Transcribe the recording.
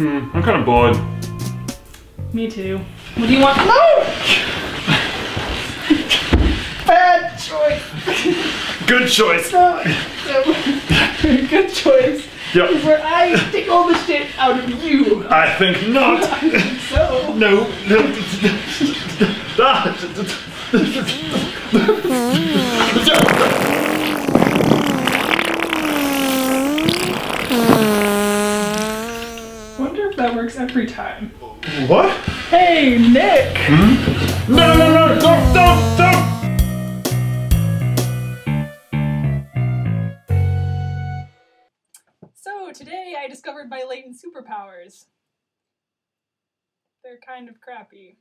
Hmm, I'm kind of bored. Me too. What do you want? No! Bad choice. Good choice. No. no. Good choice. Yep. Where I take all the shit out of you. I think not. So. No. Wonder if that works every time. what? Hey, Nick. Hmm? No, no, no, don't, don't, don't. So today I discovered my latent superpowers. They're kind of crappy.